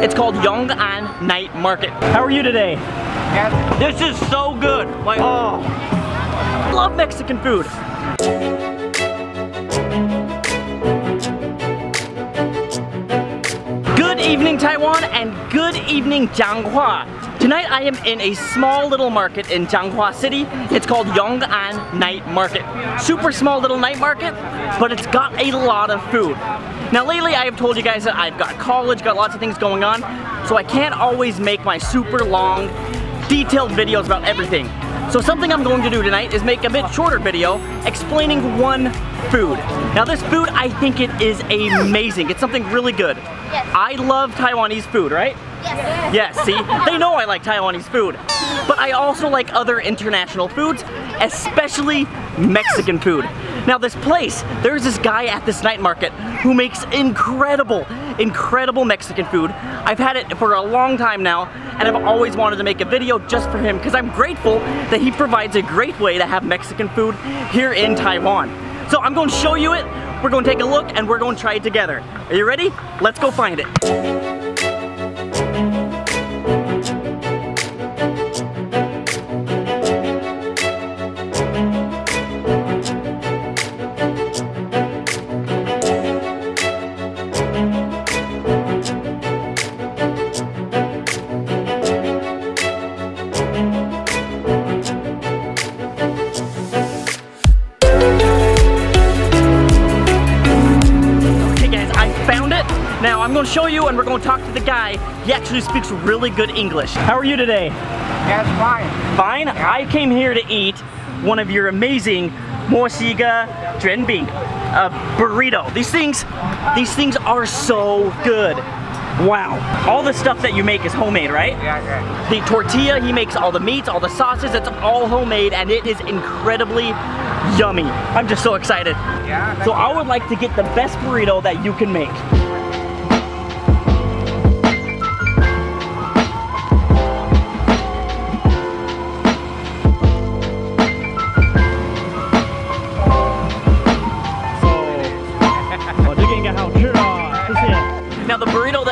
It's called Yong'an Night Market. How are you today? Yes. This is so good. Like, oh, love Mexican food. Good evening Taiwan and good evening Changhua. Tonight I am in a small little market in Changhua City. It's called Yong'an Night Market. Super small little night market, but it's got a lot of food. Now lately I have told you guys that I've got college, got lots of things going on, so I can't always make my super long, detailed videos about everything. So something I'm going to do tonight is make a bit shorter video explaining one food. Now this food, I think it is amazing. It's something really good. Yes. I love Taiwanese food, right? Yes. Yes, see? They know I like Taiwanese food. But I also like other international foods, especially Mexican food. Now this place, there's this guy at this night market who makes incredible, incredible Mexican food. I've had it for a long time now, and I've always wanted to make a video just for him because I'm grateful that he provides a great way to have Mexican food here in Taiwan. So I'm going to show you it, we're going to take a look, and we're going to try it together. Are you ready? Let's go find it. Now I'm going to show you and we're going to talk to the guy. He actually speaks really good English. How are you today? Yes, fine. Fine. I came here to eat one of your amazing Morsiga Drenbing uh, burrito. These things, these things are so good. Wow. All the stuff that you make is homemade, right? Yeah, yeah. The tortilla, he makes all the meats, all the sauces, it's all homemade and it is incredibly yummy. I'm just so excited. Yeah. So I would like to get the best burrito that you can make.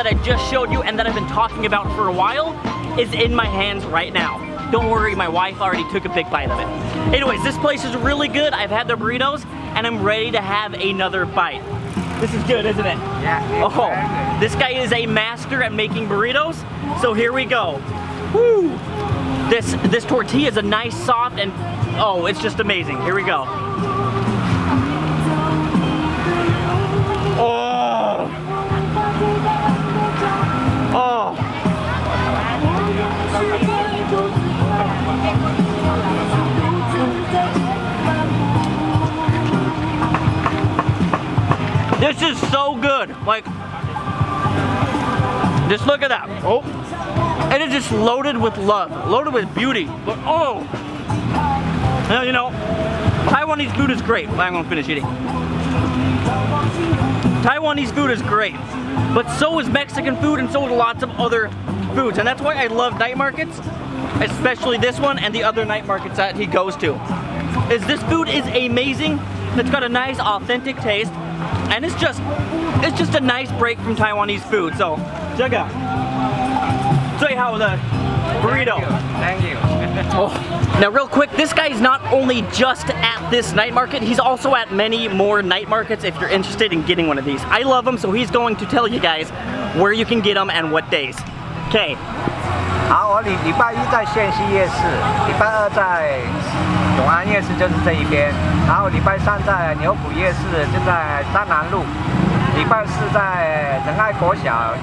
That I just showed you and that I've been talking about for a while is in my hands right now. Don't worry, my wife already took a big bite of it. Anyways, this place is really good. I've had their burritos and I'm ready to have another bite. This is good, isn't it? Yeah. Oh, this guy is a master at making burritos. So here we go. Woo! This this tortilla is a nice soft and oh, it's just amazing. Here we go. Like, just look at that. Oh. And It is just loaded with love, loaded with beauty. But oh. Now, you know, Taiwanese food is great. I'm gonna finish eating. Taiwanese food is great, but so is Mexican food and so is lots of other foods. And that's why I love night markets, especially this one and the other night markets that he goes to. Is this food is amazing. It's got a nice authentic taste and it's just, it's just a nice break from Taiwanese food. So check out. you how the burrito. Thank you. Thank you. oh. Now real quick, this guy is not only just at this night market, he's also at many more night markets if you're interested in getting one of these. I love him, so he's going to tell you guys where you can get them and what days. Okay, 好，我礼礼拜一在县西夜市，礼拜二在永安夜市，就是这一边。然后礼拜三在牛埔夜市，就在张南路。礼拜四在仁爱国小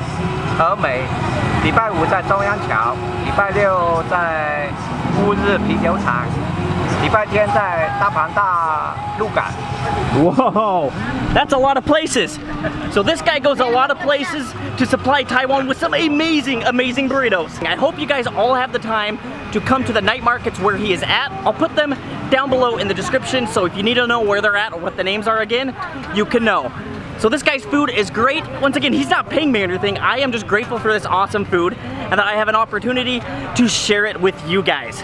和美。礼拜五在中央桥。礼拜六在乌日啤酒厂。礼拜天在大盘大鹿港。 Whoa, that's a lot of places. So this guy goes a lot of places to supply Taiwan with some amazing, amazing burritos. I hope you guys all have the time to come to the night markets where he is at. I'll put them down below in the description, so if you need to know where they're at or what the names are again, you can know. So this guy's food is great. Once again, he's not paying me or anything. I am just grateful for this awesome food and that I have an opportunity to share it with you guys.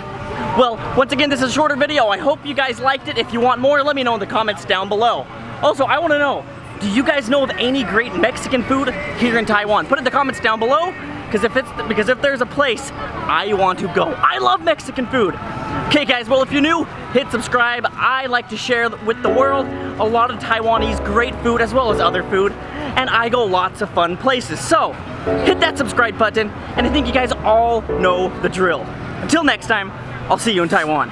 Well, once again, this is a shorter video. I hope you guys liked it. If you want more, let me know in the comments down below. Also, I want to know, do you guys know of any great Mexican food here in Taiwan? Put it in the comments down below, because if it's because if there's a place I want to go. I love Mexican food. Okay guys, well if you're new, hit subscribe. I like to share with the world a lot of Taiwanese great food as well as other food, and I go lots of fun places. So, hit that subscribe button, and I think you guys all know the drill. Until next time, I'll see you in Taiwan.